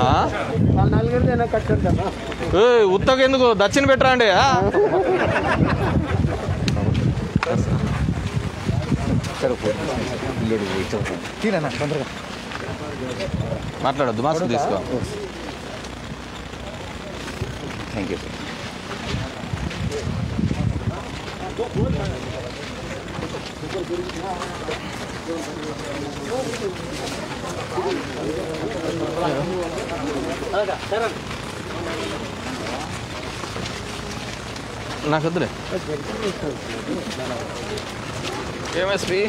ఆ? ఉత్తగా ఎందుకు? దచ్చిన పెట్టరా అండి? మాట్లాడద్దు మాస్క్ తీసుకో. థ్యాంక్ యూ నాకు వద్దులే ఏమేస్పి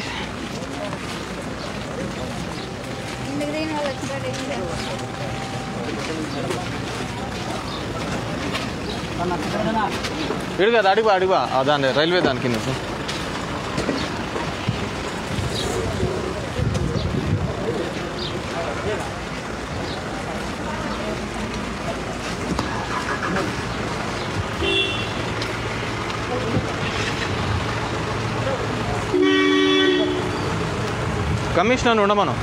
ఇంటికి దిగిన వాళ్ళు వచ్చినట్టు ఇడు కదా అడిగా అడిగా దాని రైల్వే దానికి నీకు కమిషనర్ ఉండమను.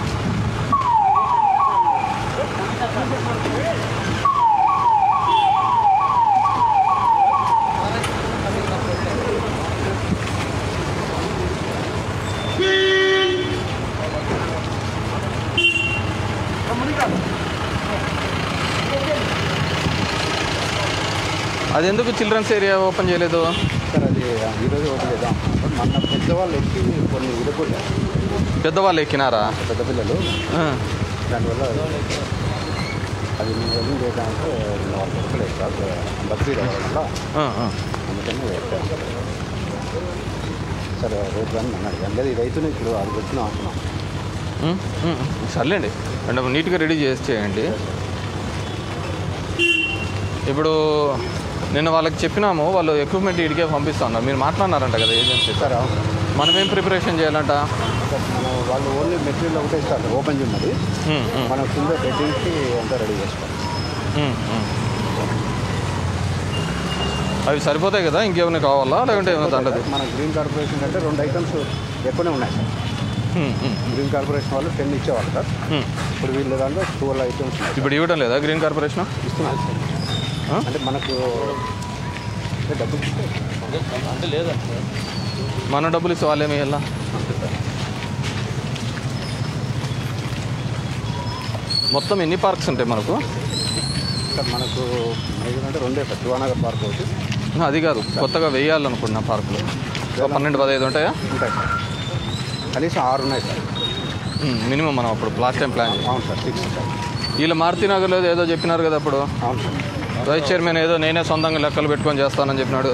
అది ఎందుకు చిల్డ్రన్స్ ఏరియా ఓపెన్ చేయలేదు? సార్ అది ఈరోజు ఓపెన్ చేద్దాం. మన పెద్దవాళ్ళు ఎక్కి కొన్ని విడగొట్టారు పెద్దవాళ్ళు ఎక్కినారా? పెద్ద పిల్లలు. దానివల్ల అది మేము బక్రీద్ అవ్వడం వల్ల. అందుకని. సరే రేపు కానీ అన్నాడు లేదు ఇప్పుడు అది వచ్చిన ఉమ్. సర్లేండి. అంటే నీట్గా రెడీ చేసి చేయండి. ఇప్పుడు నిన్న వాళ్ళకి చెప్పినాము వాళ్ళు ఎక్విప్మెంట్ ఇడికే పంపిస్తా ఉన్నారు మీరు మాట్లాడినారంట కదా ఏజెన్సీ సార్ మనం ఏం ప్రిపరేషన్ చేయాలంట? వాళ్ళు ఓన్లీ మెటీరియల్ ఒకటే ఇస్తారు ఓపెన్ ఉమ్, ఉమ్, మనం కింద బెడ్డింగ్కి అంతా రెడీ చేసుకోవాలి. అవి సరిపోతాయి కదా? ఇంకేమైనా కావాలా? లేకుంటే ఏమైనా దండది? మన గ్రీన్ కార్పొరేషన్ అంటే రెండు ఐటమ్స్ ఎక్కువనే ఉన్నాయి సార్. గ్రీన్ కార్పొరేషన్ వాళ్ళు టెన్ ఇచ్చేవాళ్ళు సార్. ఇప్పుడు వీళ్ళ దాంట్లో ట్వెల్వ్ ఐటమ్స్ ఇప్పుడు ఇవ్వడం లేదా గ్రీన్ కార్పొరేషన్ ఇస్తున్నారు సార్? అంటే మనకు అంటే డబ్బులు ఇస్తే. అంటే లేదా? మన డబ్బులు ఇస్తే వాళ్ళేమి వెళ్ళా మొత్తం ఎన్ని పార్క్స్ ఉంటాయి మనకు? మనకు రెండే శివానగర్ పార్క్ ఒకటి. అది కాదు కొత్తగా వేయాలనుకుంటున్నా పార్కులు. పన్నెండు పదహైదు ఉంటాయా? ఉంటాయి సార్. కనీసం ఆరు ఉన్నాయి సార్. మినిమం మనం అప్పుడు లాస్ట్ టైం ప్లాన్ అవును సార్ సిక్స్ సార్. వీళ్ళు మారుతి నగర్లో ఏదో చెప్పినారు కదా అప్పుడు? అవును సార్. వైస్ చైర్మన్ ఏదో నేనే సొంతంగా లెక్కలు పెట్టుకొని చేస్తానని చెప్పినాడు.